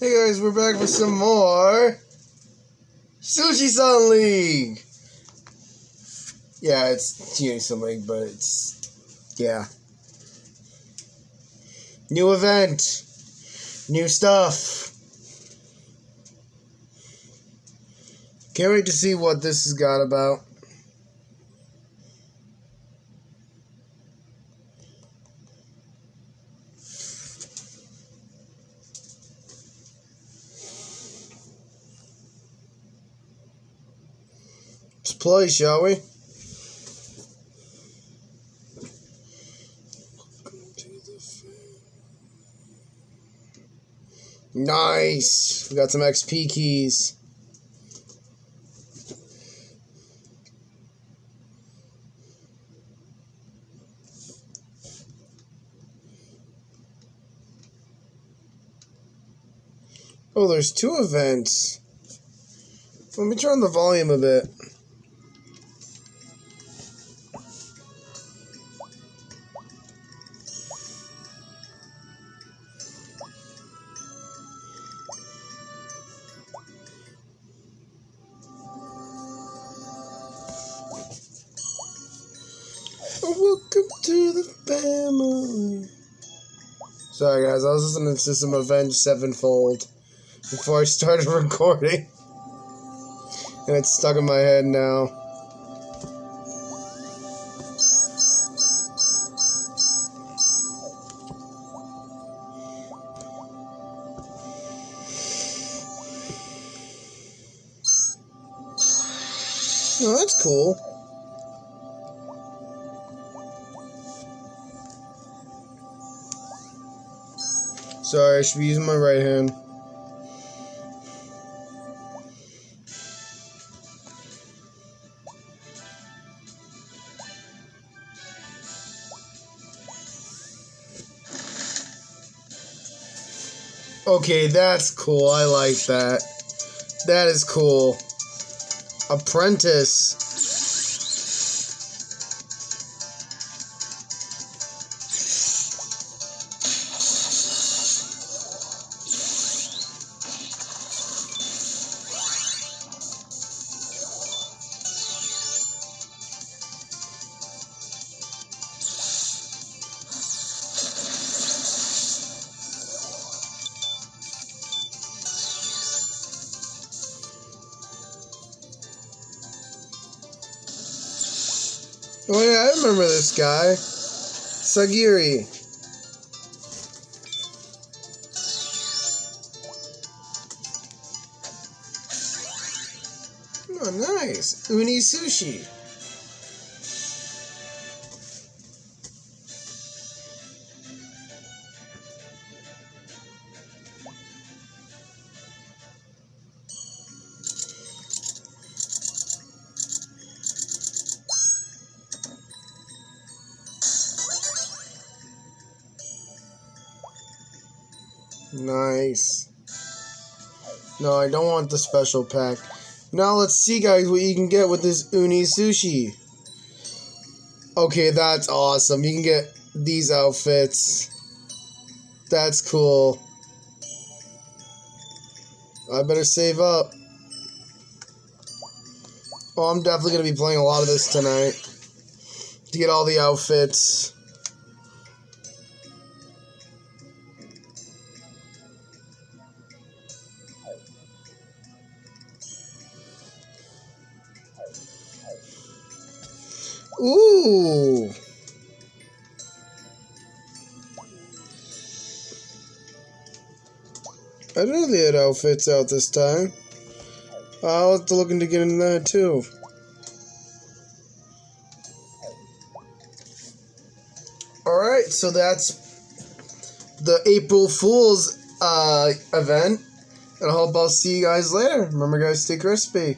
Hey guys, we're back with some more Sushion League. Yeah, it's Unison League, but it's yeah. New event, new stuff. Can't wait to see what this has got about. Let's play, shall we? Nice. We got some XP keys. Oh, there's two events. Let me turn the volume a bit. Welcome to the family. Sorry, guys, I was listening to some Avenged Sevenfold before I started recording. And it's stuck in my head now. Oh, that's cool. Sorry, I should be using my right hand. Okay, that's cool. I like that. That is cool. Apprentice. Oh yeah, I remember this guy. Sagiri. Oh, nice. Uni sushi. Nice. No, I don't want the special pack. Now let's see, guys, what you can get with this Uni Sushi. Okay, that's awesome. You can get these outfits. That's cool. I better save up. Oh, I'm definitely going to be playing a lot of this tonight. To get all the outfits. Ooh. I know they had outfits out this time. I'll have to look into getting that too. Alright, so that's the April Fool's uh, event. And I hope I'll see you guys later. Remember, guys, stay crispy.